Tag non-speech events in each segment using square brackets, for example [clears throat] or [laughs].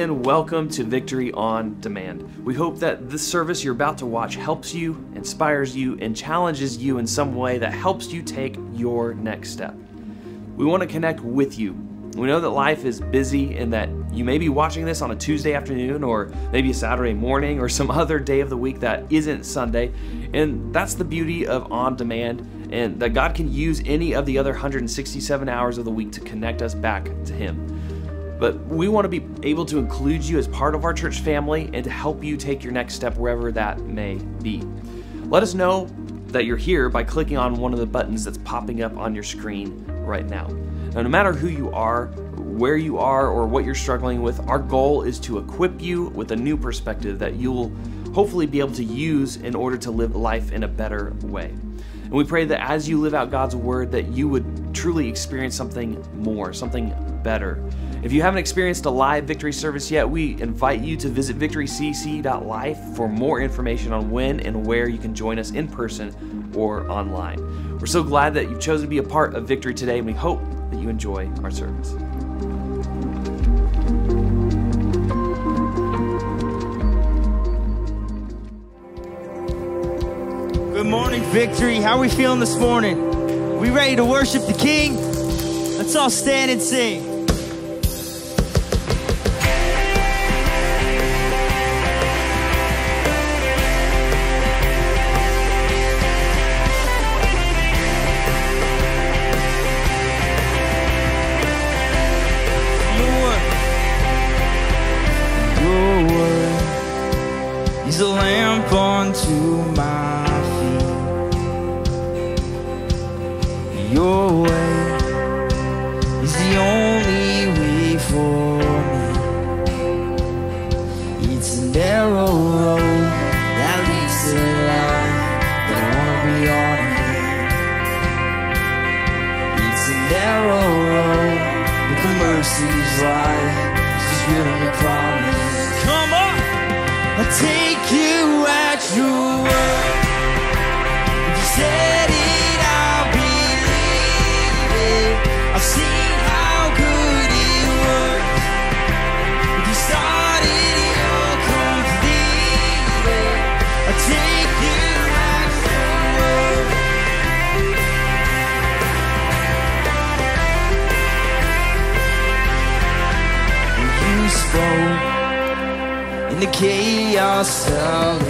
and welcome to Victory on Demand. We hope that this service you're about to watch helps you, inspires you, and challenges you in some way that helps you take your next step. We want to connect with you. We know that life is busy and that you may be watching this on a Tuesday afternoon or maybe a Saturday morning or some [laughs] other day of the week that isn't Sunday. And that's the beauty of on demand and that God can use any of the other 167 hours of the week to connect us back to Him. But we want to be able to include you as part of our church family and to help you take your next step wherever that may be. Let us know that you're here by clicking on one of the buttons that's popping up on your screen right now. Now, no matter who you are, where you are, or what you're struggling with, our goal is to equip you with a new perspective that you'll hopefully be able to use in order to live life in a better way. And we pray that as you live out God's word, that you would truly experience something more, something better. If you haven't experienced a live victory service yet, we invite you to visit victorycc.life for more information on when and where you can join us in person or online. We're so glad that you've chosen to be a part of Victory today, and we hope that you enjoy our service. Good morning, Victory. How are we feeling this morning? We ready to worship the King? Let's all stand and sing. Is a lamp unto my feet. Your way is the only way for me. It's a narrow road that leads to life, but I wanna be on it. It's a narrow road, but the mercy's right. She's given me promise. Come on! I'll take chaos of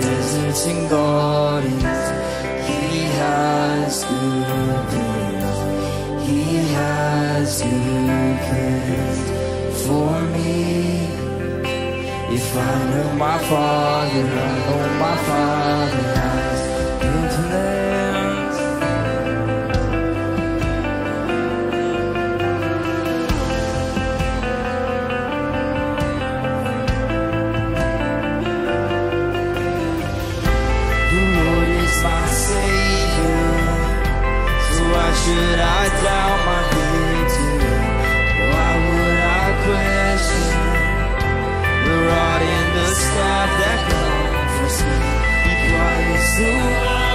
deserts and gardens He has good plans He has good plans for me. If I know my Father, I know my Father has good plans should I doubt my victory? Why would I question the rod and the staff that comforts me? He quiets the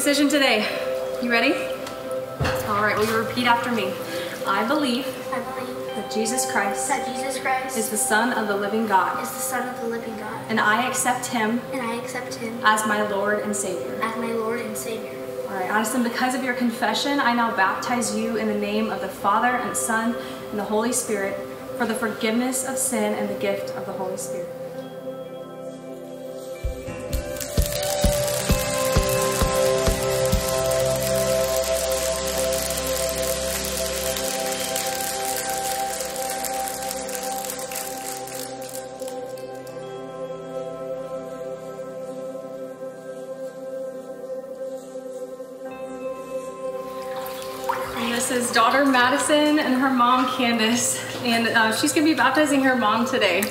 decision today. You ready? All right, will you repeat after me? I believe I believe that Jesus Christ that Jesus Christ is the Son of the living God, is the Son of the living God, and I accept him and I accept him as my Lord and Savior. as my Lord and Savior. All right, Addison, because of your confession, I now baptize you in the name of the Father and Son and the Holy Spirit for the forgiveness of sin and the gift of the Holy Spirit. Daughter Madison and her mom Candace, and uh, she's gonna be baptizing her mom today.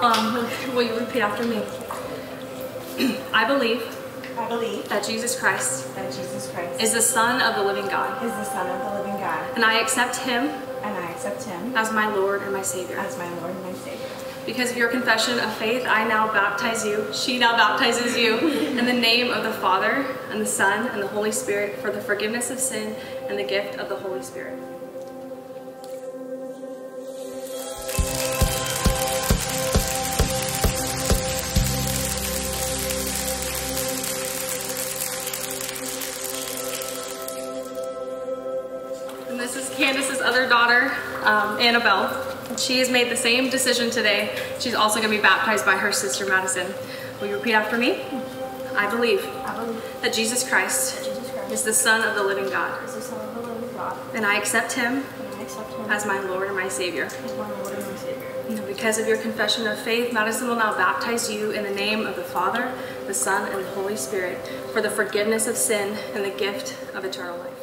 Um, will you repeat after me? [clears throat] I believe I believe that Jesus Christ that Jesus Christ is the Son of the living God, is the Son of the living God, and I accept Him and I accept Him as my Lord and my Savior. as my Lord and my Savior. Because of your confession of faith, I now baptize you. She now baptizes you [laughs] in the name of the Father and the Son and the Holy Spirit for the forgiveness of sin and the gift of the Holy Spirit. And this is Candace's other daughter, um, Annabelle. She has made the same decision today. She's also going to be baptized by her sister Madison. Will you repeat after me? I believe I believe that Jesus Christ Jesus Christ is the Son of the living God, is the Son of the living God, and I accept Him I accept Him as my Lord and my Savior. my Lord and my Savior. And Because of your confession of faith, Madison will now baptize you in the name of the Father, the Son, and the Holy Spirit for the forgiveness of sin and the gift of eternal life.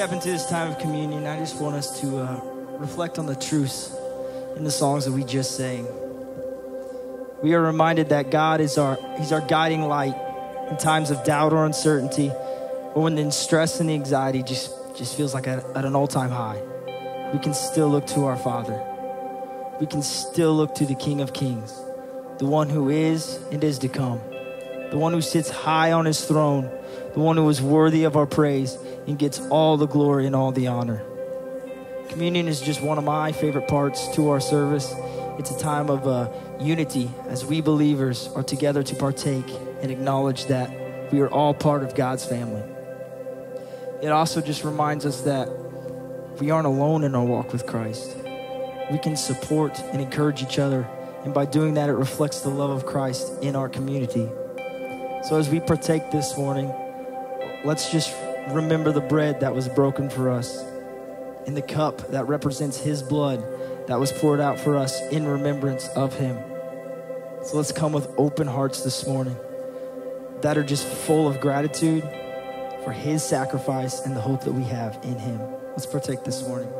Step into this time of communion, I just want us to uh, reflect on the truths in the songs that we just sang. We are reminded that God is our He's our guiding light in times of doubt or uncertainty, or when the stress and the anxiety just just feels like at, at an all-time high. We can still look to our Father. We can still look to the King of Kings, the one who is and is to come, the one who sits high on his throne, the one who is worthy of our praise and gets all the glory and all the honor. Communion is just one of my favorite parts to our service. It's a time of uh, unity as we believers are together to partake and acknowledge that we are all part of God's family. It also just reminds us that we aren't alone in our walk with Christ. We can support and encourage each other, and by doing that, it reflects the love of Christ in our community. So as we partake this morning, let's just remember the bread that was broken for us and the cup that represents his blood that was poured out for us in remembrance of him. So let's come with open hearts this morning that are just full of gratitude for his sacrifice and the hope that we have in him. Let's partake this morning.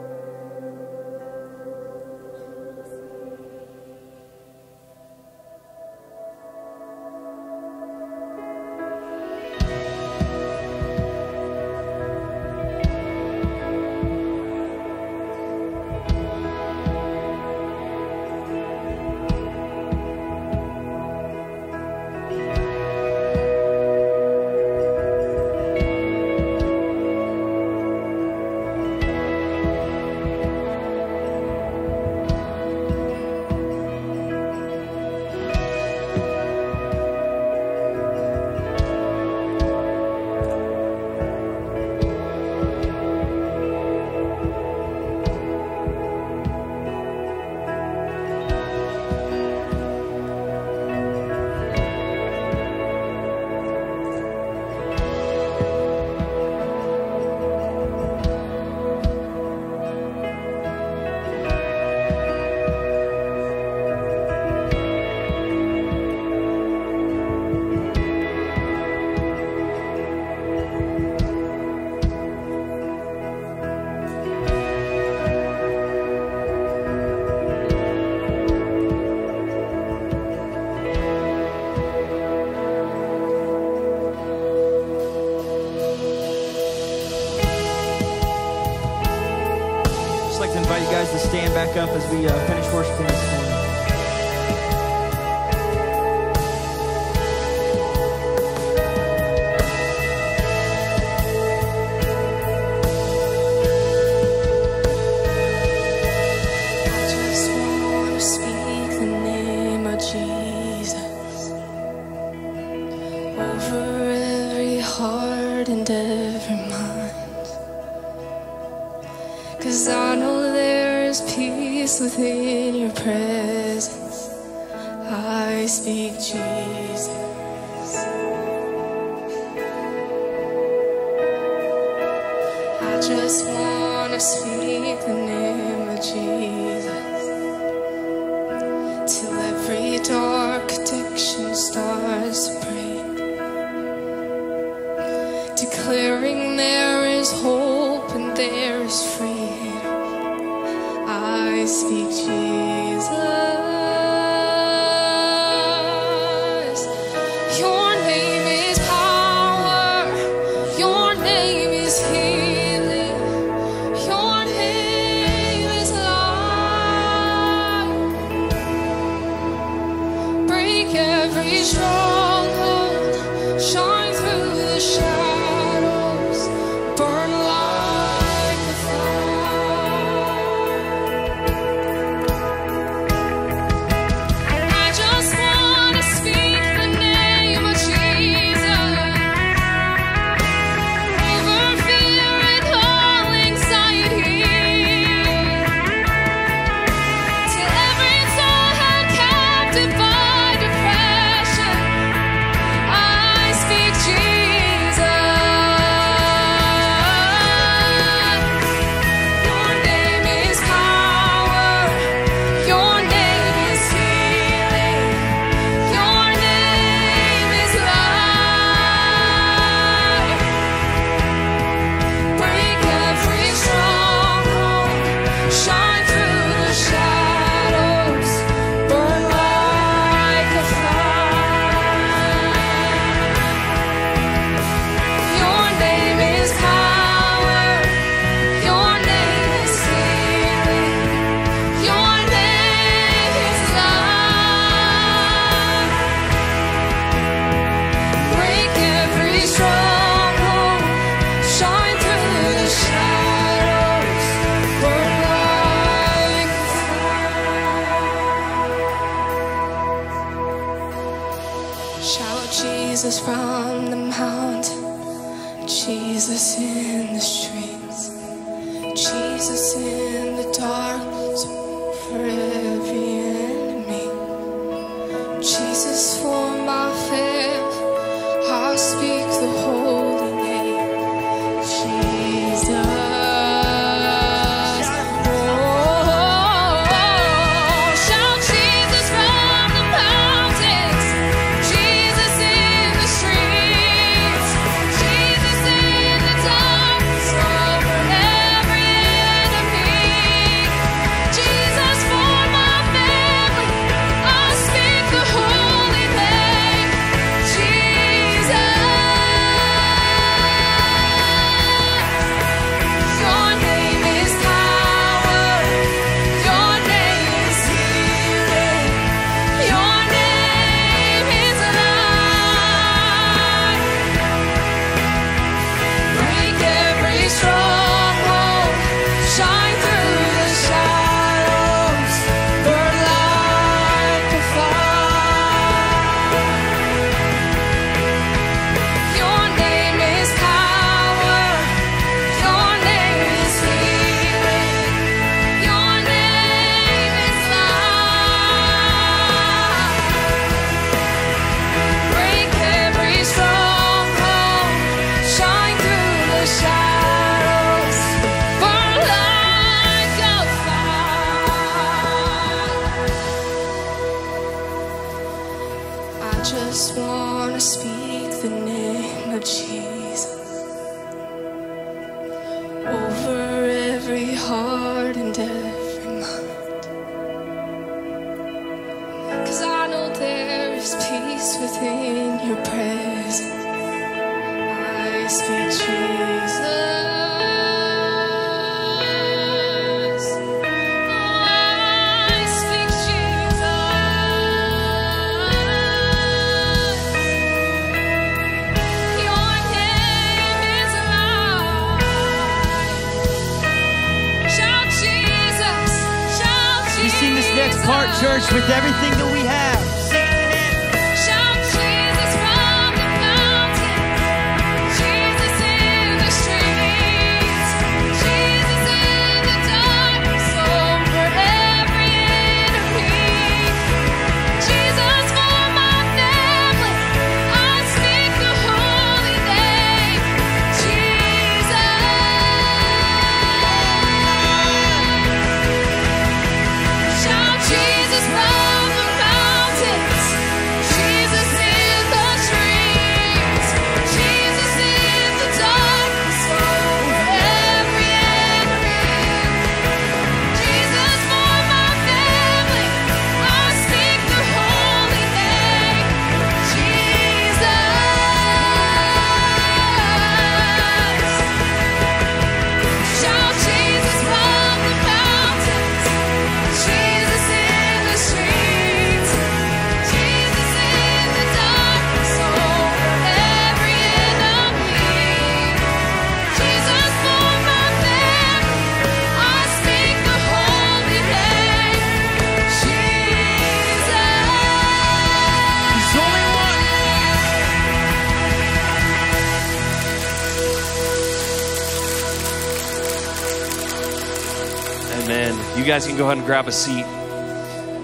Guys can go ahead and grab a seat.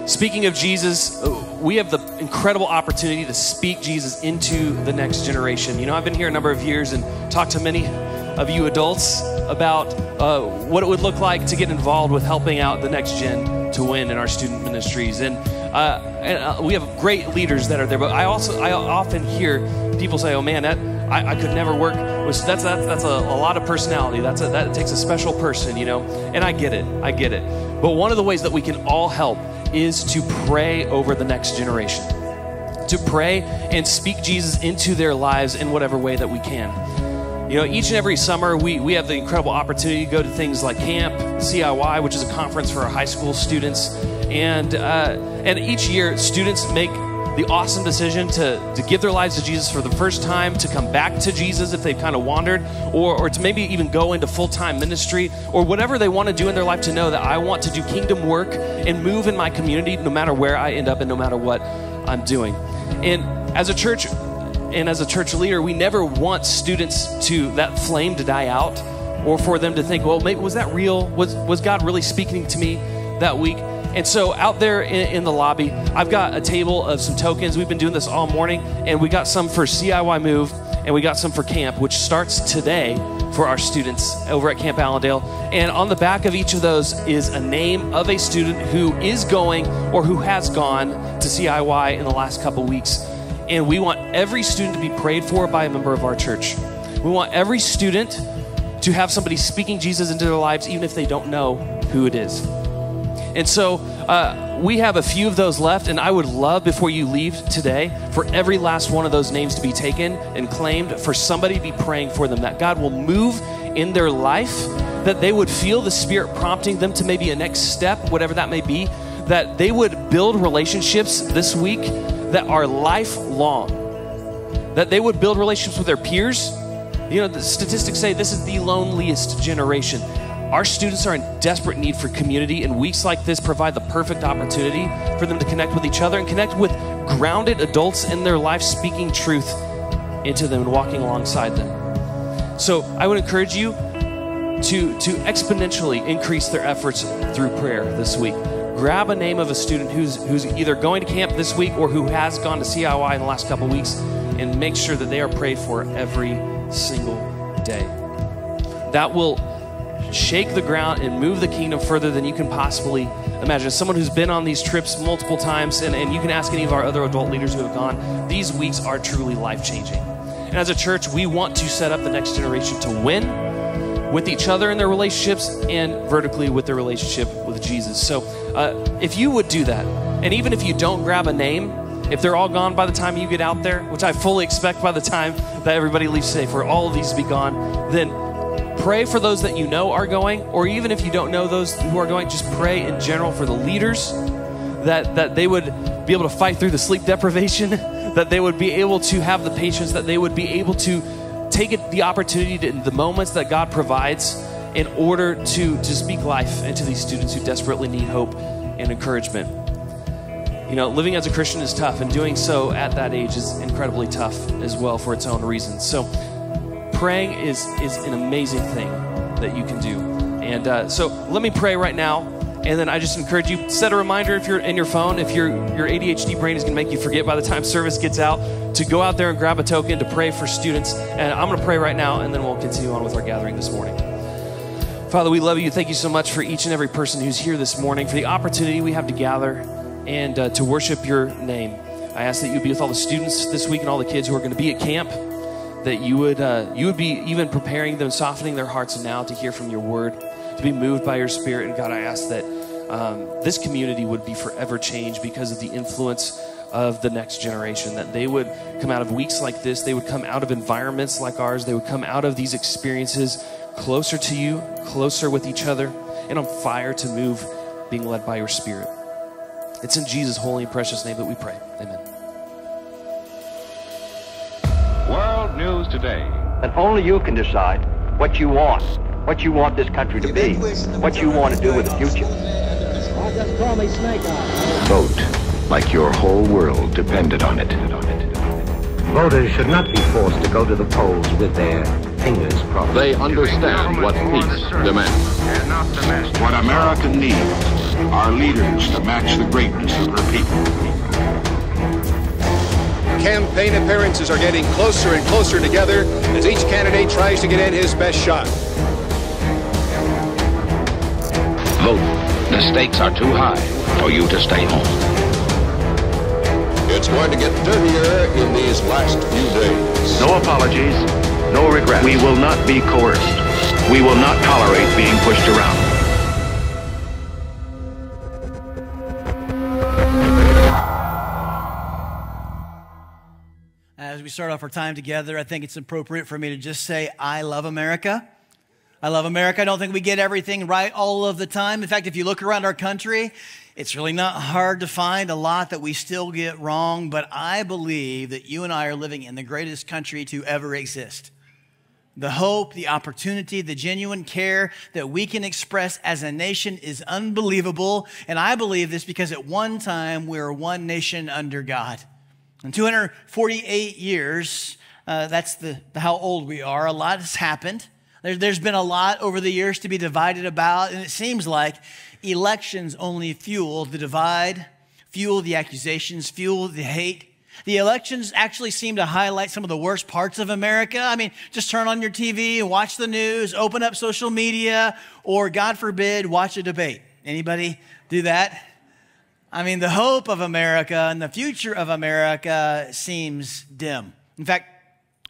Speaking of Jesus, uh, we have the incredible opportunity to speak Jesus into the next generation. You know, I've been here a number of years and talked to many of you adults about uh, what it would look like to get involved with helping out the next gen to win in our student ministries. And, uh, and uh, we have great leaders that are there. But I also I often hear people say, "Oh man, that I, I could never work." With, that's that's that's a, a lot of personality. That's a, that takes a special person, you know. And I get it. I get it. But one of the ways that we can all help is to pray over the next generation to pray and speak Jesus into their lives in whatever way that we can. You know, each and every summer we, we have the incredible opportunity to go to things like camp, CIY, which is a conference for our high school students, and uh, and each year students make the awesome decision to, to give their lives to Jesus for the first time, to come back to Jesus if they've kind of wandered, or, or to maybe even go into full time ministry, or whatever they want to do in their life to know that I want to do kingdom work and move in my community no matter where I end up and no matter what I'm doing. And as a church, and as a church leader, we never want students to that flame to die out, or for them to think, well, maybe was that real? Was was God really speaking to me that week? And so out there in, in the lobby, I've got a table of some tokens. We've been doing this all morning, and we got some for CIY Move, and we got some for camp, which starts today for our students over at Camp Allendale. And on the back of each of those is a name of a student who is going or who has gone to CIY in the last couple weeks. And we want every student to be prayed for by a member of our church. We want every student to have somebody speaking Jesus into their lives, even if they don't know who it is. And so uh, we have a few of those left, and I would love before you leave today for every last one of those names to be taken and claimed, for somebody to be praying for them, that God will move in their life, that they would feel the Spirit prompting them to maybe a next step, whatever that may be, that they would build relationships this week that are lifelong, that they would build relationships with their peers. You know, the statistics say this is the loneliest generation. Our students are in desperate need for community, and weeks like this provide the perfect opportunity for them to connect with each other and connect with grounded adults in their life, speaking truth into them and walking alongside them. So I would encourage you to, to exponentially increase their efforts through prayer this week. Grab a name of a student who's, who's either going to camp this week or who has gone to CIY in the last couple weeks and make sure that they are prayed for every single day. That will shake the ground and move the kingdom further than you can possibly imagine. As someone who's been on these trips multiple times, and, and you can ask any of our other adult leaders who have gone, these weeks are truly life changing. And as a church, we want to set up the next generation to win with each other in their relationships and vertically with their relationship with Jesus. So uh, if you would do that, and even if you don't grab a name, if they're all gone by the time you get out there, which I fully expect by the time that everybody leaves today for all of these to be gone, then pray for those that you know are going, or even if you don't know those who are going, just pray in general for the leaders that, that they would be able to fight through the sleep deprivation, [laughs] that they would be able to have the patience, that they would be able to take it, the opportunity to, the moments that God provides in order to, to speak life into these students who desperately need hope and encouragement. You know, living as a Christian is tough, and doing so at that age is incredibly tough as well for its own reasons. So, praying is is an amazing thing that you can do. And uh, so, let me pray right now, and then I just encourage you set a reminder if you're in your phone, if your your ADHD brain is going to make you forget by the time service gets out, to go out there and grab a token to pray for students. And I'm going to pray right now, and then we'll continue on with our gathering this morning. Father, we love you. Thank you so much for each and every person who's here this morning, for the opportunity we have to gather and uh, to worship your name. I ask that you be with all the students this week and all the kids who are going to be at camp. That you would uh, you would be even preparing them, softening their hearts now to hear from your word, to be moved by your spirit. And God, I ask that um, this community would be forever changed because of the influence of the next generation. That they would come out of weeks like this, they would come out of environments like ours, they would come out of these experiences closer to you, closer with each other, and on fire to move, being led by your spirit. It's in Jesus' holy and precious name that we pray. Amen. News Today. And only you can decide what you want, what you want this country to be, what you want to do with the future. Vote like your whole world depended on it. Voters should not be forced to go to the polls with their fingers crossed. They understand what peace demands. What America needs are leaders to match the greatness of her people. Campaign appearances are getting closer and closer together as each candidate tries to get in his best shot. Vote. The stakes are too high for you to stay home. It's going to get dirtier in these last few days. No apologies, no regrets. We will not be coerced. We will not tolerate being pushed around. Start off our time together, I think it's appropriate for me to just say, I love America. I love America. I don't think we get everything right all of the time. In fact, if you look around our country, it's really not hard to find a lot that we still get wrong, but I believe that you and I are living in the greatest country to ever exist. The hope, the opportunity, the genuine care that we can express as a nation is unbelievable. And I believe this because at one time we were one nation under God. In 248 years, uh, that's the, how old we are, a lot has happened. There, there's been a lot over the years to be divided about, and it seems like elections only fuel the divide, fuel the accusations, fuel the hate. The elections actually seem to highlight some of the worst parts of America. I mean, just turn on your TV and watch the news, open up social media, or God forbid, watch a debate. Anybody do that? I mean, the hope of America and the future of America seems dim. In fact,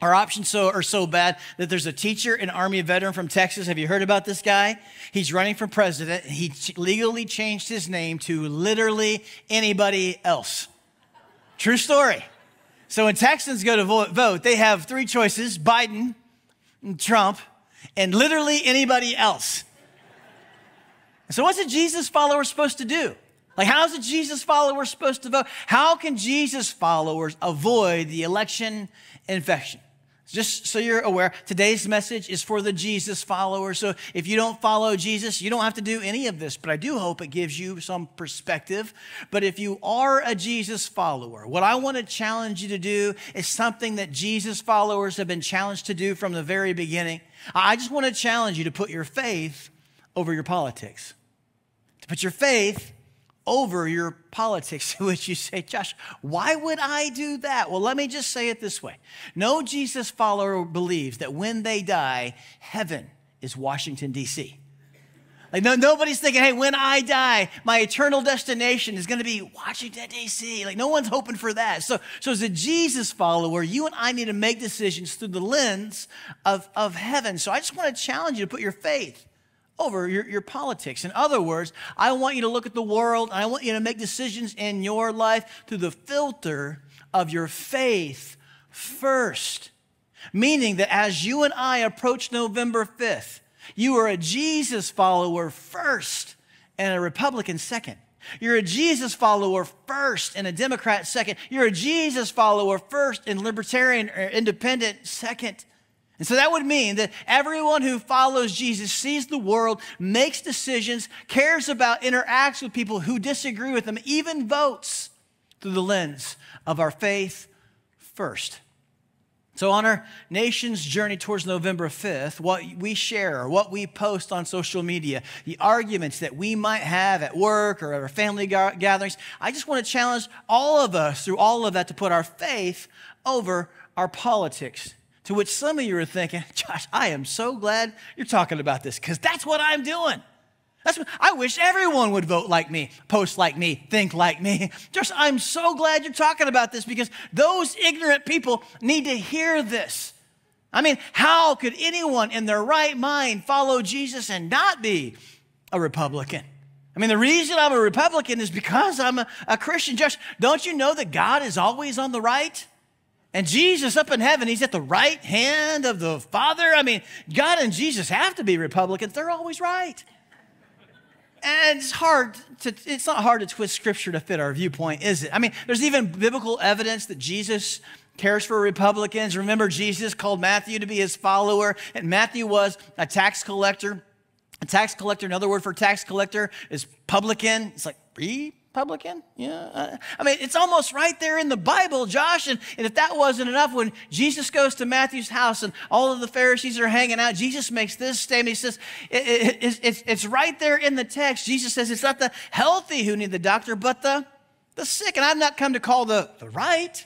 our options so, are so bad that there's a teacher, an Army veteran from Texas. Have you heard about this guy? He's running for president. He legally changed his name to literally anybody else. True story. So when Texans go to vote, they have three choices Biden, Trump, and literally anybody else. So, what's a Jesus follower supposed to do? Like, how's a Jesus follower supposed to vote? How can Jesus followers avoid the election infection? Just so you're aware, today's message is for the Jesus followers. So if you don't follow Jesus, you don't have to do any of this, but I do hope it gives you some perspective. But if you are a Jesus follower, what I want to challenge you to do is something that Jesus followers have been challenged to do from the very beginning. I just want to challenge you to put your faith over your politics, to put your faith over your politics, [laughs] to which you say, Josh, why would I do that? Well, let me just say it this way No Jesus follower believes that when they die, heaven is Washington, D.C. Like, no, nobody's thinking, hey, when I die, my eternal destination is going to be Washington, D.C. Like, no one's hoping for that. So, so, as a Jesus follower, you and I need to make decisions through the lens of, of heaven. So, I just want to challenge you to put your faith over your, your politics. In other words, I want you to look at the world, and I want you to make decisions in your life through the filter of your faith first. Meaning that as you and I approach November 5th, you are a Jesus follower first and a Republican second. You're a Jesus follower first and a Democrat second. You're a Jesus follower first and libertarian or independent second. And so that would mean that everyone who follows Jesus sees the world, makes decisions, cares about, interacts with people who disagree with them, even votes through the lens of our faith first. So, on our nation's journey towards November 5th, what we share, what we post on social media, the arguments that we might have at work or at our family gatherings, I just want to challenge all of us through all of that to put our faith over our politics. To which some of you are thinking, [laughs] Josh, I am so glad you're talking about this because that's what I'm doing. That's what, I wish everyone would vote like me, post like me, think like me. [laughs] Just, I'm so glad you're talking about this because those ignorant people need to hear this. I mean, how could anyone in their right mind follow Jesus and not be a Republican? I mean, the reason I'm a Republican is because I'm a, a Christian. Just, don't you know that God is always on the right? And Jesus up in heaven, he's at the right hand of the Father. I mean, God and Jesus have to be Republicans. They're always right. And it's hard to, it's not hard to twist scripture to fit our viewpoint, is it? I mean, there's even biblical evidence that Jesus cares for Republicans. Remember, Jesus called Matthew to be his follower, and Matthew was a tax collector. A tax collector, another word for tax collector is publican. It's like, Republican? Yeah. I mean, it's almost right there in the Bible, Josh. And, and if that wasn't enough, when Jesus goes to Matthew's house and all of the Pharisees are hanging out, Jesus makes this statement. He says, it, it, it, it's, it's right there in the text. Jesus says, it's not the healthy who need the doctor, but the, the sick. And I've not come to call the, the right,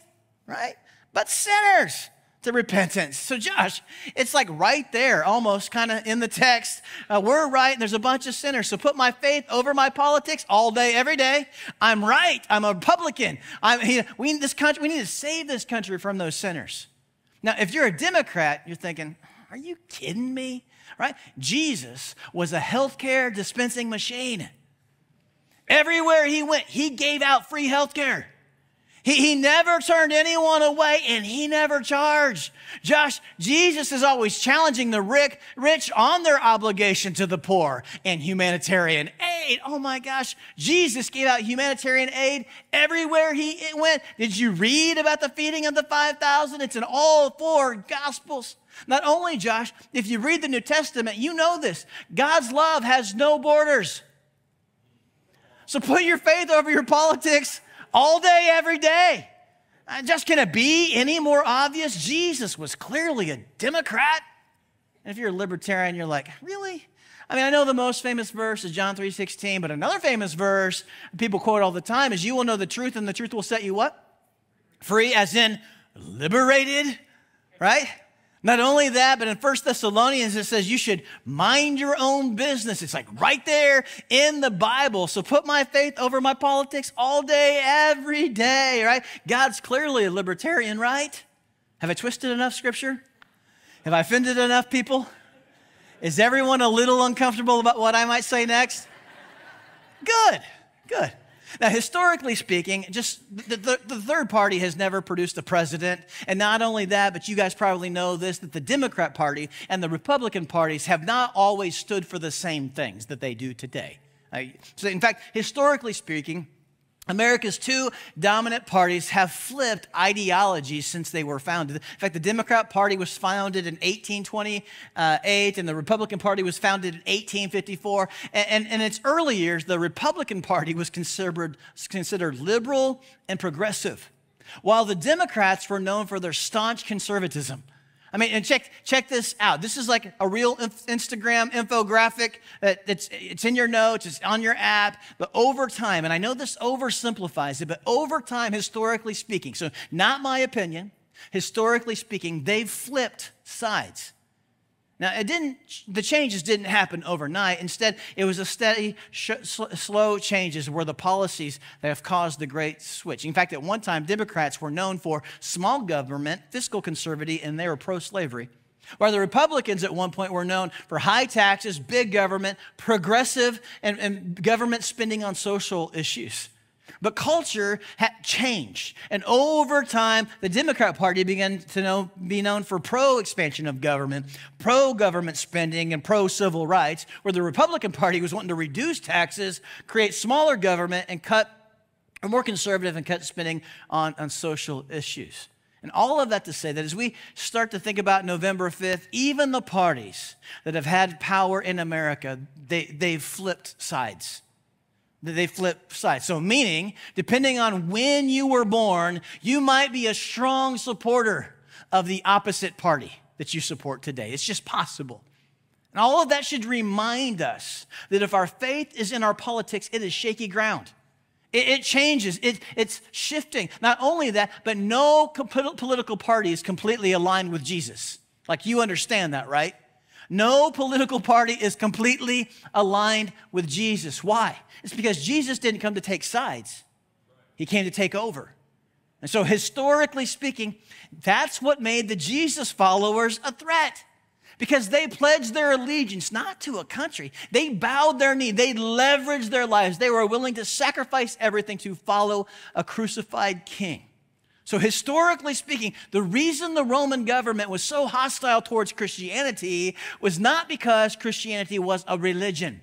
right? But sinners to repentance. So, Josh, it's like right there, almost kind of in the text. Uh, we're right, and there's a bunch of sinners. So, put my faith over my politics all day, every day. I'm right. I'm a Republican. I'm, he, we, this country, we need to save this country from those sinners. Now, if you're a Democrat, you're thinking, are you kidding me? Right? Jesus was a healthcare dispensing machine. Everywhere he went, he gave out free healthcare. He, he never turned anyone away and he never charged. Josh, Jesus is always challenging the rich rich on their obligation to the poor and humanitarian aid. Oh my gosh, Jesus gave out humanitarian aid everywhere he went. Did you read about the feeding of the 5,000? It's in all four gospels. Not only, Josh, if you read the New Testament, you know this God's love has no borders. So put your faith over your politics all day, every day. Uh, just can it be any more obvious? Jesus was clearly a Democrat. And if you're a libertarian, you're like, really? I mean, I know the most famous verse is John 3:16, but another famous verse people quote all the time is you will know the truth and the truth will set you what? Free as in liberated, right? Not only that, but in First Thessalonians, it says you should mind your own business. It's like right there in the Bible. So put my faith over my politics all day, every day, right? God's clearly a libertarian, right? Have I twisted enough scripture? Have I offended enough people? Is everyone a little uncomfortable about what I might say next? Good, good. Now, historically speaking, just the, the, the, third party has never produced a president. And not only that, but you guys probably know this that the Democrat Party and the Republican parties have not always stood for the same things that they do today. So, in fact, historically speaking, America's two dominant parties have flipped ideologies since they were founded. In fact, the Democrat Party was founded in 1828 and the Republican Party was founded in 1854. And, in its early years, the Republican Party was considered, considered liberal and progressive, while the Democrats were known for their staunch conservatism. I mean, and check, check this out. This is like a real Instagram infographic. It's, it's in your notes, it's on your app. But over time, and I know this oversimplifies it, but over time, historically speaking, so not my opinion, historically speaking, they've flipped sides. Now, it didn't, the changes didn't happen overnight. Instead, it was a steady, sh- slow changes were the policies that have caused the great switch. In fact, at one time, Democrats were known for small government, fiscal conservative, and they were pro slavery. While the Republicans at one point were known for high taxes, big government, progressive, and, and government spending on social issues. But culture had changed. And over time, the Democrat Party began to know, be known for pro expansion of government, pro government spending, and pro civil rights, where the Republican Party was wanting to reduce taxes, create smaller government, and cut, or more conservative, and cut spending on, on social issues. And all of that to say that as we start to think about November 5th, even the parties that have had power in America, they, they've flipped sides. That they flip sides. So, meaning, depending on when you were born, you might be a strong supporter of the opposite party that you support today. It's just possible. And all of that should remind us that if our faith is in our politics, it is shaky ground. It, it changes, it, it's shifting. Not only that, but no political party is completely aligned with Jesus. Like you understand that, right? No political party is completely aligned with Jesus. Why? It's because Jesus didn't come to take sides, He came to take over. And so, historically speaking, that's what made the Jesus followers a threat because they pledged their allegiance not to a country. They bowed their knee, they leveraged their lives, they were willing to sacrifice everything to follow a crucified king. So, historically speaking, the reason the Roman government was so hostile towards Christianity was not because Christianity was a religion.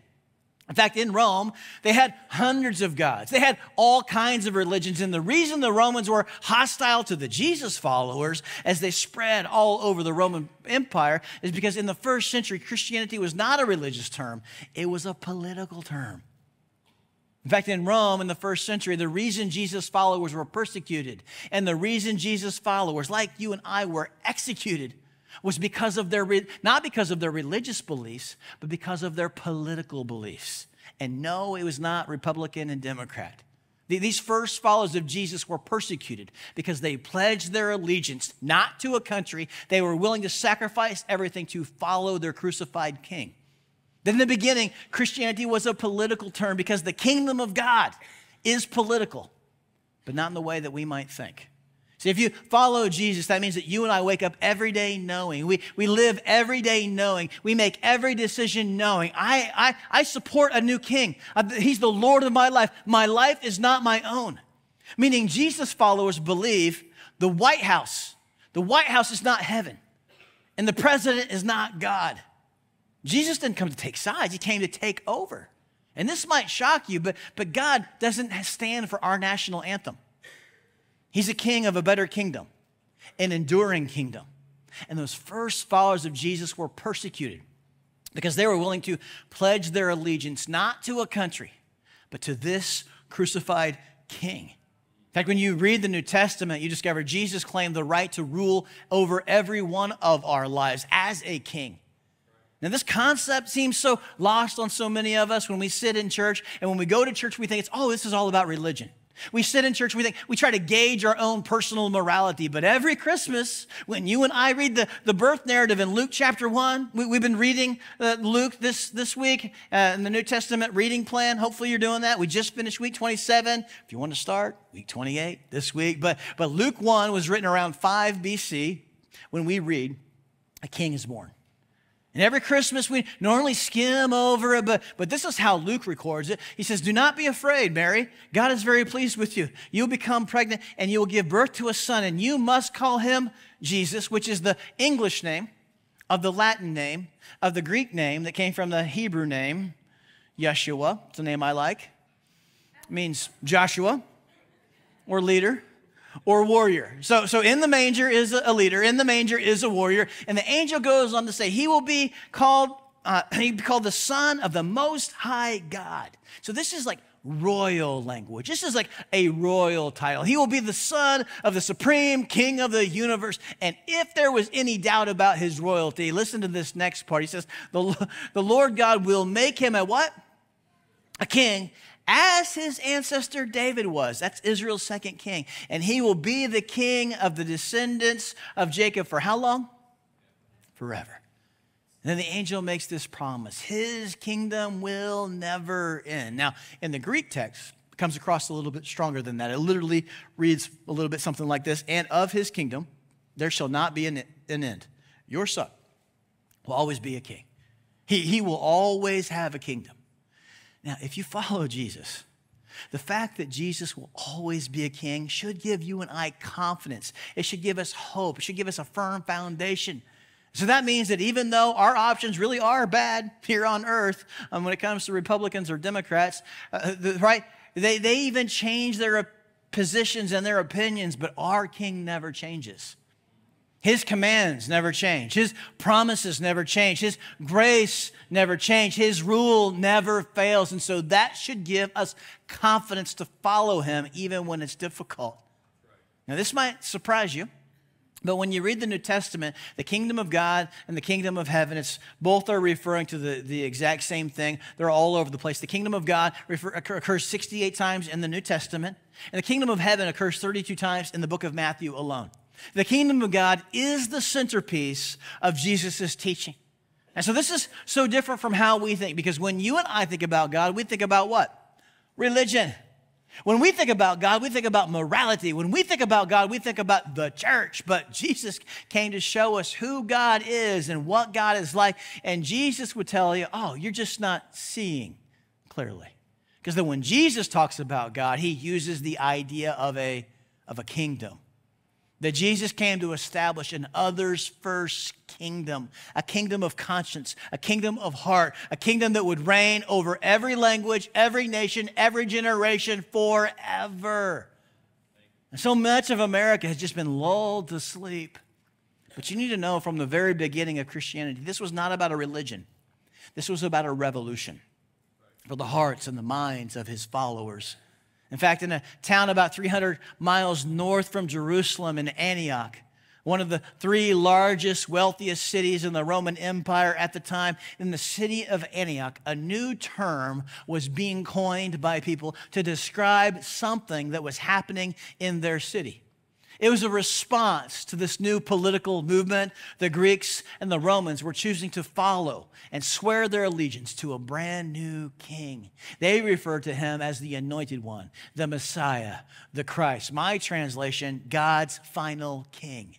In fact, in Rome, they had hundreds of gods. They had all kinds of religions. And the reason the Romans were hostile to the Jesus followers as they spread all over the Roman Empire is because in the first century, Christianity was not a religious term, it was a political term. In fact, in Rome in the first century, the reason Jesus' followers were persecuted and the reason Jesus' followers, like you and I, were executed was because of their, not because of their religious beliefs, but because of their political beliefs. And no, it was not Republican and Democrat. These first followers of Jesus were persecuted because they pledged their allegiance not to a country. They were willing to sacrifice everything to follow their crucified king. In the beginning, Christianity was a political term because the kingdom of God is political, but not in the way that we might think. See, if you follow Jesus, that means that you and I wake up every day knowing. We, we live every day knowing. We make every decision knowing. I, I, I support a new king. Uh, he's the Lord of my life. My life is not my own. Meaning, Jesus followers believe the White House, the White House is not heaven, and the president is not God. Jesus didn't come to take sides, he came to take over. And this might shock you, but, but God doesn't stand for our national anthem. He's a king of a better kingdom, an enduring kingdom. And those first followers of Jesus were persecuted because they were willing to pledge their allegiance not to a country, but to this crucified king. In fact, when you read the New Testament, you discover Jesus claimed the right to rule over every one of our lives as a king. Now, this concept seems so lost on so many of us when we sit in church, and when we go to church, we think it's, oh, this is all about religion. We sit in church, we think, we try to gauge our own personal morality. But every Christmas, when you and I read the, the birth narrative in Luke chapter 1, we, have been reading uh, Luke this, this week uh, in the New Testament reading plan. Hopefully, you're doing that. We just finished week 27. If you want to start, week 28 this week. But, but Luke 1 was written around 5 BC when we read, A king is born. And every Christmas we normally skim over it, but, but this is how Luke records it. He says, Do not be afraid, Mary. God is very pleased with you. You'll become pregnant and you will give birth to a son, and you must call him Jesus, which is the English name of the Latin name, of the Greek name that came from the Hebrew name, Yeshua. It's a name I like. It means Joshua or leader or warrior. So, so in the manger is a leader, in the manger is a warrior. And the angel goes on to say, He will be called, uh, [clears throat] he be called the Son of the Most High God. So this is like royal language. This is like a royal title. He will be the son of the supreme king of the universe. And if there was any doubt about his royalty, listen to this next part. He says, the, the Lord God will make him a what? A king as his ancestor David was. That's Israel's second king. And he will be the king of the descendants of Jacob for how long? Forever. And then the angel makes this promise his kingdom will never end. Now, in the Greek text, it comes across a little bit stronger than that. It literally reads a little bit something like this And of his kingdom there shall not be an, an end. Your son will always be a king, he, he will always have a kingdom. Now, if you follow Jesus, the fact that Jesus will always be a king should give you and I confidence. It should give us hope. It should give us a firm foundation. So that means that even though our options really are bad here on earth um, when it comes to Republicans or Democrats, uh, the, right? They, they even change their positions and their opinions, but our king never changes. His commands never change. His promises never change. His grace never change. His rule never fails. And so that should give us confidence to follow him even when it's difficult. Now, this might surprise you. But when you read the New Testament, the kingdom of God and the kingdom of heaven, it's both are referring to the, the exact same thing. They're all over the place. The kingdom of God refer, occurs 68 times in the New Testament, and the kingdom of heaven occurs 32 times in the book of Matthew alone. The kingdom of God is the centerpiece of Jesus' teaching. And so this is so different from how we think, because when you and I think about God, we think about what? Religion. When we think about God, we think about morality. When we think about God, we think about the church. But Jesus came to show us who God is and what God is like. And Jesus would tell you, oh, you're just not seeing clearly. Because then when Jesus talks about God, he uses the idea of a, of a kingdom that Jesus came to establish an others first kingdom, a kingdom of conscience, a kingdom of heart, a kingdom that would reign over every language, every nation, every generation forever. And so much of America has just been lulled to sleep. But you need to know from the very beginning of Christianity, this was not about a religion, this was about a revolution for the hearts and the minds of his followers. In fact, in a town about 300 miles north from Jerusalem in Antioch, one of the three largest, wealthiest cities in the Roman Empire at the time, in the city of Antioch, a new term was being coined by people to describe something that was happening in their city. It was a response to this new political movement the Greeks and the Romans were choosing to follow and swear their allegiance to a brand new king. They referred to him as the anointed one, the Messiah, the Christ. My translation, God's final king.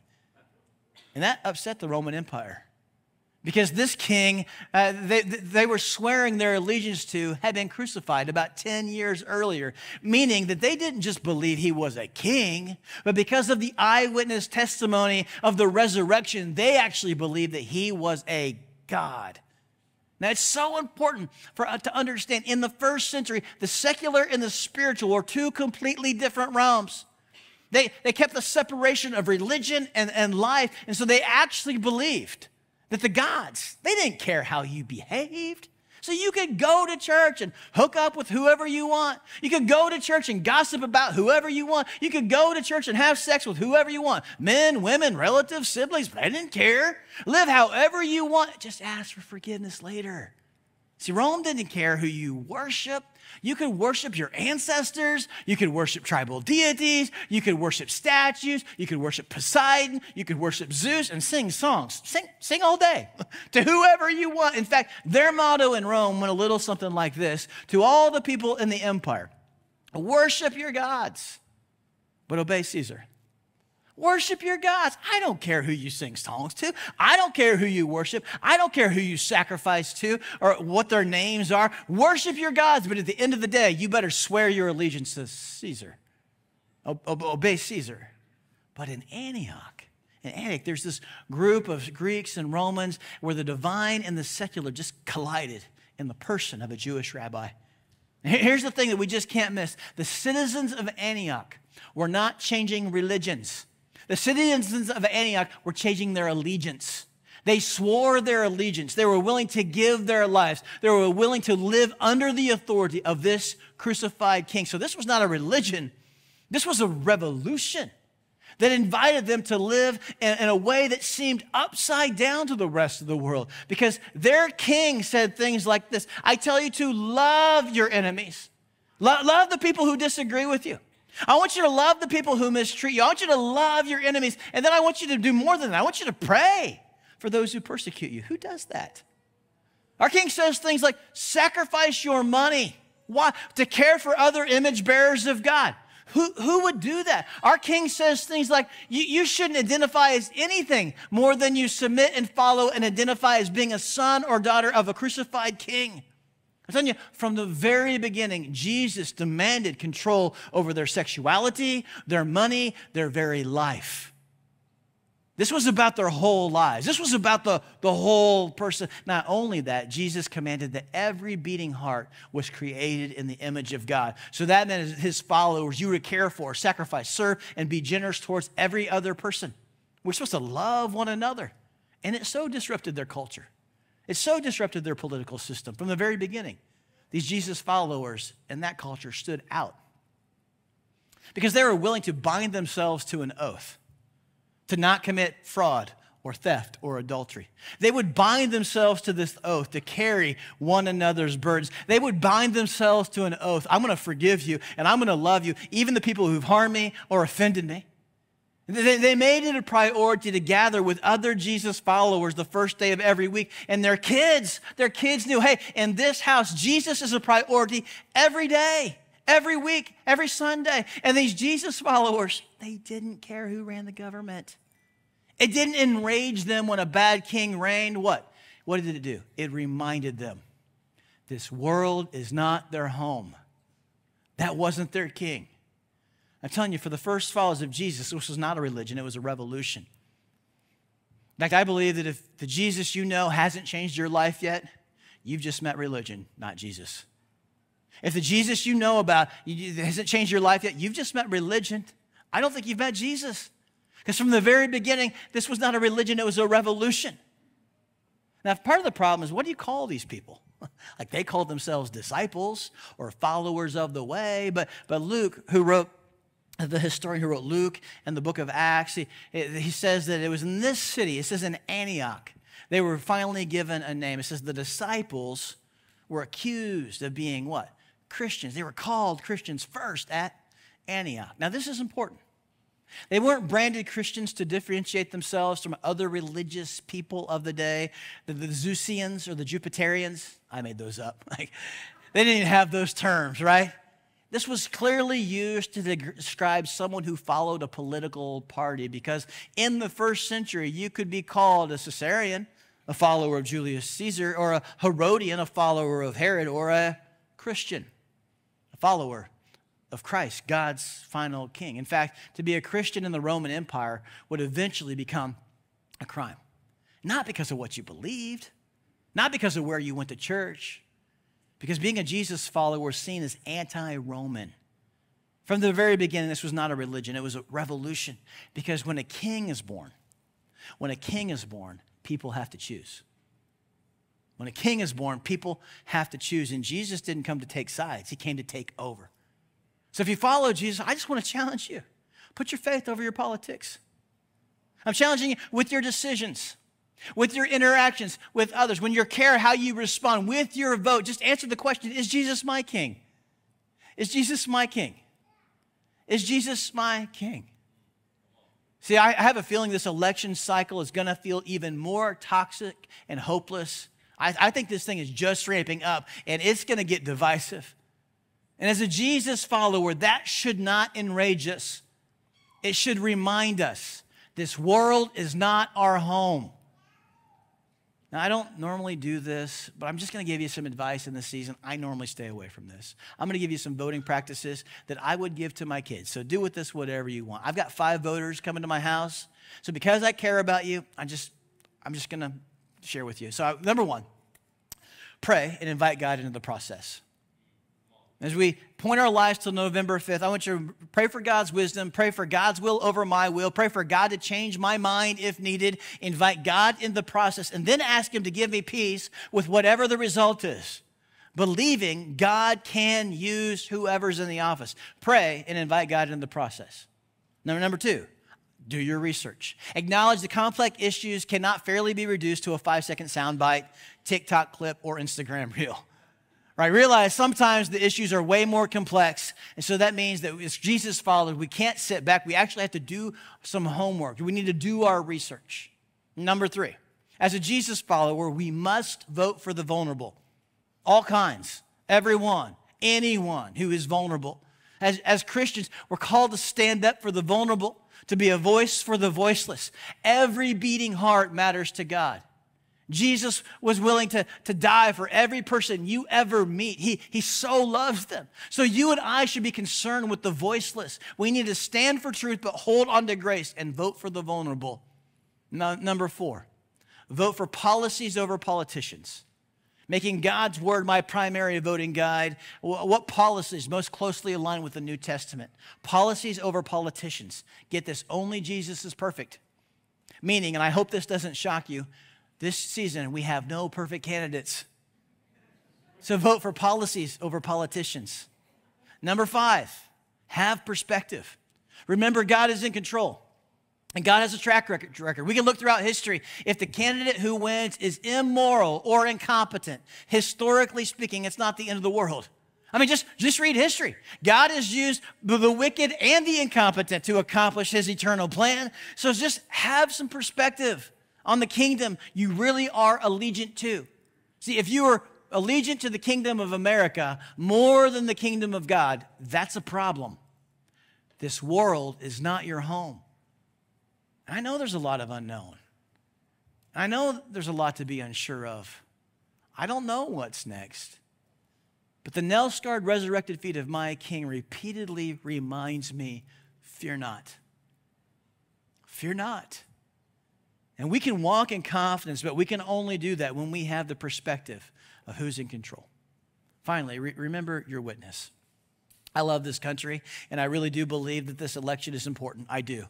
And that upset the Roman Empire. Because this king, uh, they, they were swearing their allegiance to, had been crucified about 10 years earlier, meaning that they didn't just believe he was a king, but because of the eyewitness testimony of the resurrection, they actually believed that he was a God. Now, it's so important for us to understand in the first century, the secular and the spiritual were two completely different realms. They, they kept the separation of religion and, and life, and so they actually believed that the gods, they didn't care how you behaved. So you could go to church and hook up with whoever you want. You could go to church and gossip about whoever you want. You could go to church and have sex with whoever you want men, women, relatives, siblings. I didn't care. Live however you want. Just ask for forgiveness later. See, Rome didn't care who you worship. You could worship your ancestors. You could worship tribal deities. You could worship statues. You could worship Poseidon. You could worship Zeus and sing songs. Sing, sing all day [laughs] to whoever you want. In fact, their motto in Rome went a little something like this to all the people in the empire worship your gods, but obey Caesar. Worship your gods. I don't care who you sing songs to. I don't care who you worship. I don't care who you sacrifice to or what their names are. Worship your gods, but at the end of the day, you better swear your allegiance to Caesar. Obey Caesar. But in Antioch, in Antioch, there's this group of Greeks and Romans where the divine and the secular just collided in the person of a Jewish rabbi. Here's the thing that we just can't miss the citizens of Antioch were not changing religions. The citizens of Antioch were changing their allegiance. They swore their allegiance. They were willing to give their lives. They were willing to live under the authority of this crucified king. So this was not a religion. This was a revolution that invited them to live in, a way that seemed upside down to the rest of the world because their king said things like this I tell you to love your enemies, Lo- love the people who disagree with you. I want you to love the people who mistreat you. I want you to love your enemies. And then I want you to do more than that. I want you to pray for those who persecute you. Who does that? Our king says things like sacrifice your money. Why? To care for other image bearers of God. Who, who would do that? Our king says things like, you, you shouldn't identify as anything more than you submit and follow and identify as being a son or daughter of a crucified king. I'm telling you, from the very beginning, Jesus demanded control over their sexuality, their money, their very life. This was about their whole lives. This was about the, the whole person. Not only that, Jesus commanded that every beating heart was created in the image of God. So that meant his followers, you were to care for, sacrifice, serve, and be generous towards every other person. We're supposed to love one another. And it so disrupted their culture. It so disrupted their political system from the very beginning. These Jesus followers in that culture stood out because they were willing to bind themselves to an oath to not commit fraud or theft or adultery. They would bind themselves to this oath to carry one another's burdens. They would bind themselves to an oath I'm going to forgive you and I'm going to love you, even the people who've harmed me or offended me. They, made it a priority to gather with other Jesus followers the first day of every week. And their kids, their kids knew, hey, in this house, Jesus is a priority every day, every week, every Sunday. And these Jesus followers, they didn't care who ran the government. It didn't enrage them when a bad king reigned. What? What did it do? It reminded them this world is not their home. That wasn't their king. I'm telling you, for the first followers of Jesus, this was not a religion, it was a revolution. In fact, I believe that if the Jesus you know hasn't changed your life yet, you've just met religion, not Jesus. If the Jesus you know about hasn't changed your life yet, you've just met religion. I don't think you've met Jesus. Because from the very beginning, this was not a religion, it was a revolution. Now, part of the problem is what do you call these people? [laughs] like they called themselves disciples or followers of the way, but, but Luke, who wrote the historian who wrote Luke and the book of Acts, he, he says that it was in this city, it says in Antioch, they were finally given a name. It says the disciples were accused of being what? Christians. They were called Christians first at Antioch. Now, this is important. They weren't branded Christians to differentiate themselves from other religious people of the day, the, the Zeusians or the Jupiterians. I made those up. [laughs] Like, they didn't even have those terms, right? This was clearly used to describe someone who followed a political party because in the first century, you could be called a Caesarian, a follower of Julius Caesar, or a Herodian, a follower of Herod, or a Christian, a follower of Christ, God's final king. In fact, to be a Christian in the Roman Empire would eventually become a crime. Not because of what you believed, not because of where you went to church, because being a Jesus follower was seen as anti Roman. From the very beginning, this was not a religion, it was a revolution. Because when a king is born, when a king is born, people have to choose. When a king is born, people have to choose. And Jesus didn't come to take sides, he came to take over. So if you follow Jesus, I just want to challenge you. Put your faith over your politics. I'm challenging you with your decisions, with your interactions with others, when you care how you respond, with your vote. Just answer the question Is Jesus my king? Is Jesus my king? Is Jesus my king? See, I have a feeling this election cycle is going to feel even more toxic and hopeless. I, I think this thing is just ramping up and it's going to get divisive. And as a Jesus follower, that should not enrage us. It should remind us this world is not our home. Now, I don't normally do this, but I'm just going to give you some advice in this season. I normally stay away from this. I'm going to give you some voting practices that I would give to my kids. So do with this whatever you want. I've got five voters coming to my house. So because I care about you, I just, I'm just going to share with you. So, number one, pray and invite God into the process. As we point our lives to November 5th, I want you to pray for God's wisdom, pray for God's will over my will, pray for God to change my mind if needed, invite God in the process, and then ask Him to give me peace with whatever the result is. Believing God can use whoever's in the office. Pray and invite God in the process. Number, number two, do your research. Acknowledge the complex issues cannot fairly be reduced to a five second soundbite, TikTok clip, or Instagram [laughs] reel right? Realize sometimes the issues are way more complex. And so that means that as Jesus followers, we can't sit back. We actually have to do some homework. We need to do our research. Number three, as a Jesus follower, we must vote for the vulnerable. All kinds, everyone, anyone who is vulnerable. As, as Christians, we're called to stand up for the vulnerable, to be a voice for the voiceless. Every beating heart matters to God. Jesus was willing to, to die for every person you ever meet. He, he so loves them. So you and I should be concerned with the voiceless. We need to stand for truth, but hold on to grace and vote for the vulnerable. No, number four, vote for policies over politicians. Making God's word my primary voting guide. What policies most closely align with the New Testament? Policies over politicians. Get this, only Jesus is perfect. Meaning, and I hope this doesn't shock you, this season we have no perfect candidates. So vote for policies over politicians. Number five, have perspective. Remember, God is in control. And God has a track record. We can look throughout history. If the candidate who wins is immoral or incompetent, historically speaking, it's not the end of the world. I mean, just, just read history. God has used the wicked and the incompetent to accomplish his eternal plan. So just have some perspective on the kingdom you really are allegiant to. See, if you are allegiant to the kingdom of America more than the kingdom of God, that's a problem. This world is not your home. I know there's a lot of unknown. I know there's a lot to be unsure of. I don't know what's next. But the nail scarred, resurrected feet of my King repeatedly reminds me fear not. Fear not. And we can walk in confidence, but we can only do that when we have the perspective of who's in control. Finally, re- remember your witness. I love this country, and I really do believe that this election is important. I do.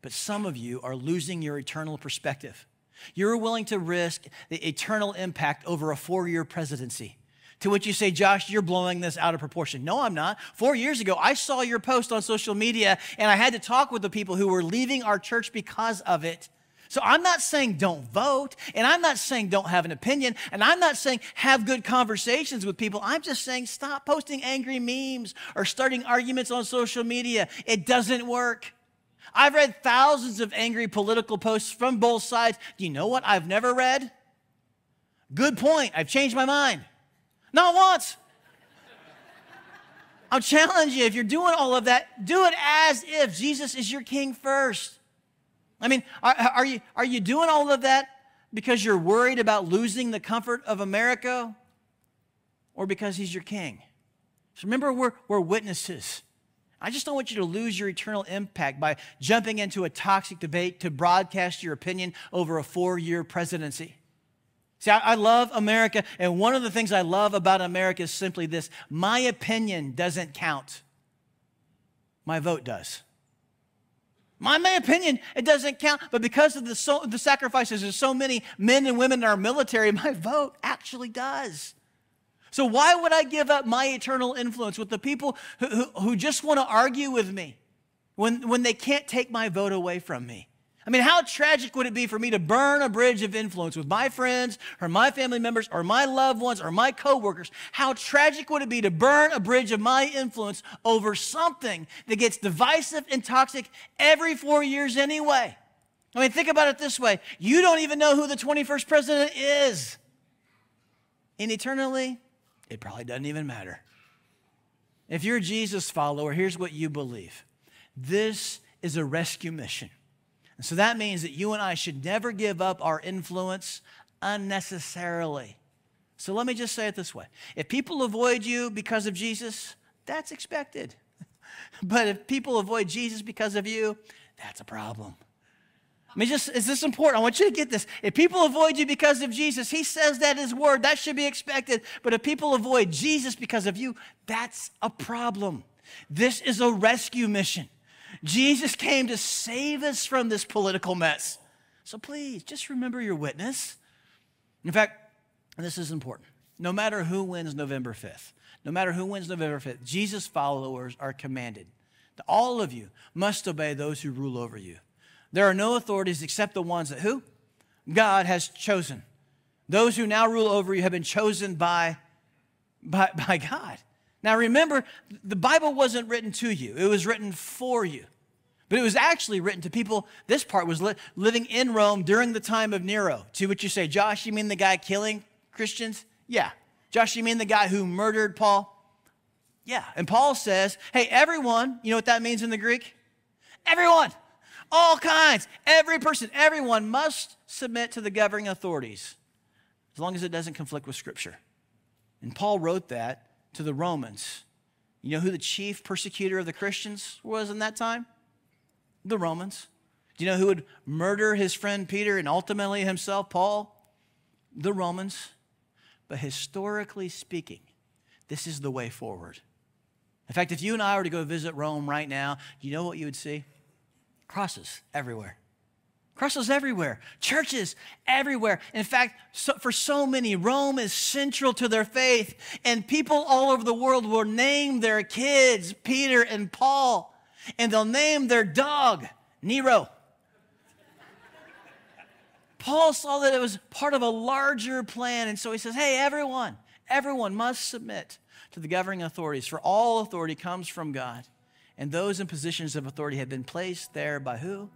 But some of you are losing your eternal perspective. You're willing to risk the eternal impact over a four year presidency. To which you say, Josh, you're blowing this out of proportion. No, I'm not. Four years ago, I saw your post on social media and I had to talk with the people who were leaving our church because of it. So I'm not saying don't vote, and I'm not saying don't have an opinion, and I'm not saying have good conversations with people. I'm just saying stop posting angry memes or starting arguments on social media. It doesn't work. I've read thousands of angry political posts from both sides. Do you know what I've never read? Good point. I've changed my mind. Not once. I'll challenge you if you're doing all of that, do it as if Jesus is your king first. I mean, are, are, you, are you doing all of that because you're worried about losing the comfort of America or because he's your king? So remember, we're, we're witnesses. I just don't want you to lose your eternal impact by jumping into a toxic debate to broadcast your opinion over a four year presidency. See, I, I, love America, and one of the things I love about America is simply this my opinion doesn't count, my vote does. My, my opinion, it doesn't count, but because of the, so, the sacrifices of so many men and women in our military, [laughs] my vote actually does. So, why would I give up my eternal influence with the people who, who, who just want to argue with me when, when they can't take my vote away from me? I mean, how tragic would it be for me to burn a bridge of influence with my friends or my family members or my loved ones or my coworkers? How tragic would it be to burn a bridge of my influence over something that gets divisive and toxic every four years anyway? I mean, think about it this way you don't even know who the 21st president is. And eternally, it probably doesn't even matter. If you're a Jesus follower, here's what you believe this is a rescue mission. And so that means that you and I should never give up our influence unnecessarily. So let me just say it this way if people avoid you because of Jesus, that's expected. [laughs] But if people avoid Jesus because of you, that's a problem. I mean, just is this important? I want you to get this. If people avoid you because of Jesus, he says that his word, that should be expected. But if people avoid Jesus because of you, that's a problem. This is a rescue mission. Jesus came to save us from this political mess. So please, just remember your witness. In fact, this is important. No matter who wins November 5th, no matter who wins November 5th, Jesus followers are commanded that all of you must obey those who rule over you. There are no authorities except the ones that who? God has chosen. Those who now rule over you have been chosen by, by, by God. Now remember, the Bible wasn't written to you, it was written for you. But it was actually written to people, this part was li- living in Rome during the time of Nero. To which you say, Josh, you mean the guy killing Christians? Yeah. Josh, you mean the guy who murdered Paul? Yeah. And Paul says, hey, everyone, you know what that means in the Greek? Everyone. All kinds, every person, everyone must submit to the governing authorities as long as it doesn't conflict with Scripture. And Paul wrote that to the Romans. You know who the chief persecutor of the Christians was in that time? The Romans. Do you know who would murder his friend Peter and ultimately himself, Paul? The Romans. But historically speaking, this is the way forward. In fact, if you and I were to go visit Rome right now, you know what you would see? Crosses everywhere. Crosses everywhere, churches everywhere. In fact, so, for so many, Rome is central to their faith, and people all over the world will name their kids Peter and Paul, and they'll name their dog Nero. Paul saw that it was part of a larger plan, and so he says, Hey, everyone, everyone must submit to the governing authorities, for all authority comes from God, and those in positions of authority have been placed there by who?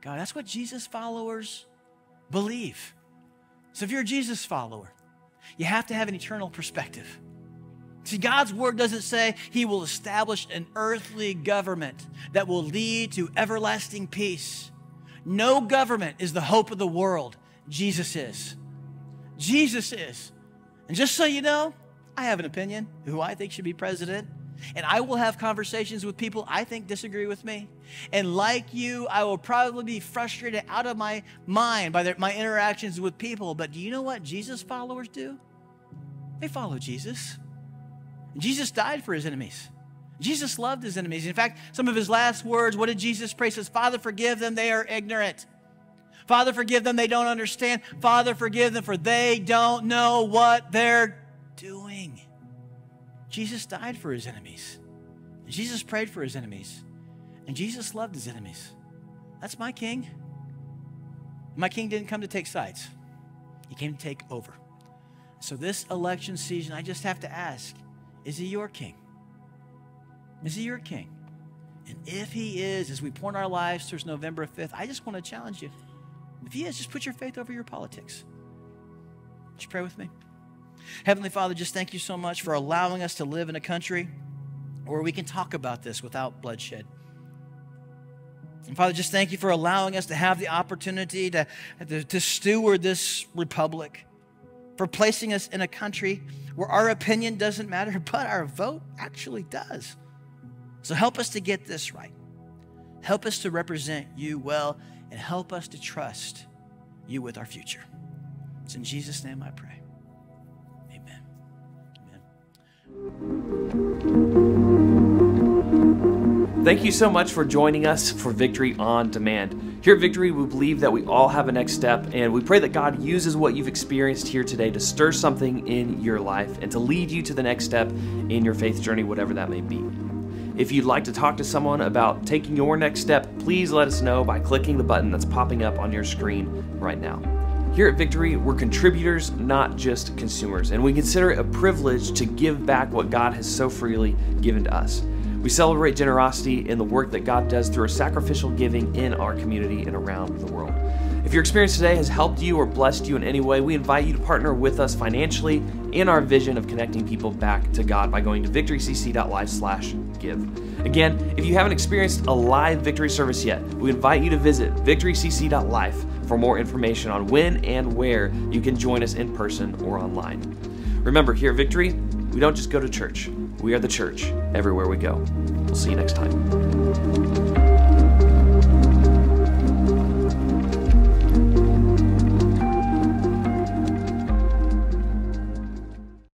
God. That's what Jesus followers believe. So if you're a Jesus follower, you have to have an eternal perspective. See, God's word doesn't say he will establish an earthly government that will lead to everlasting peace. No government is the hope of the world. Jesus is. Jesus is. And just so you know, I have an opinion who I think should be president. And I will have conversations with people I think disagree with me. And like you, I will probably be frustrated out of my mind by their, my interactions with people. But do you know what Jesus followers do? They follow Jesus. Jesus died for his enemies. Jesus loved his enemies. In fact, some of his last words, what did Jesus pray? He says, Father, forgive them, they are ignorant. Father, forgive them, they don't understand. Father, forgive them, for they don't know what they're doing. Jesus died for his enemies. Jesus prayed for his enemies. And Jesus loved his enemies. That's my king. My king didn't come to take sides, he came to take over. So, this election season, I just have to ask is he your king? Is he your king? And if he is, as we point our lives towards November 5th, I just want to challenge you. If he is, just put your faith over your politics. You pray with me? Heavenly Father, just thank you so much for allowing us to live in a country where we can talk about this without bloodshed. And Father, just thank you for allowing us to have the opportunity to, to, to, steward this republic, for placing us in a country where our opinion doesn't matter, [laughs] but our vote actually does. So help us to get this right. Help us to represent you well, and help us to trust you with our future. It's in Jesus' name I pray. Thank you so much for joining us for Victory on Demand. Here at Victory, we believe that we all have a next step, and we pray that God uses what you've experienced here today to stir something in your life and to lead you to the next step in your faith journey, whatever that may be. If you'd like to talk to someone about taking your next step, please let us know by clicking the button that's popping up on your screen right now. Here at Victory, we're contributors, not just consumers, and we consider it a privilege to give back what God has so freely given to us. We celebrate generosity in the work that God does through our sacrificial giving in our community and around the world. If your experience today has helped you or blessed you in any way, we invite you to partner with us financially in our vision of connecting people back to God by going to victorycc.life/give. Again, if you haven't experienced a live victory service yet, we invite you to visit victorycc.life for more information on when and where you can join us in person or online. Remember, here at Victory, we don't just go to church, we are the church everywhere we go. We'll see you next time.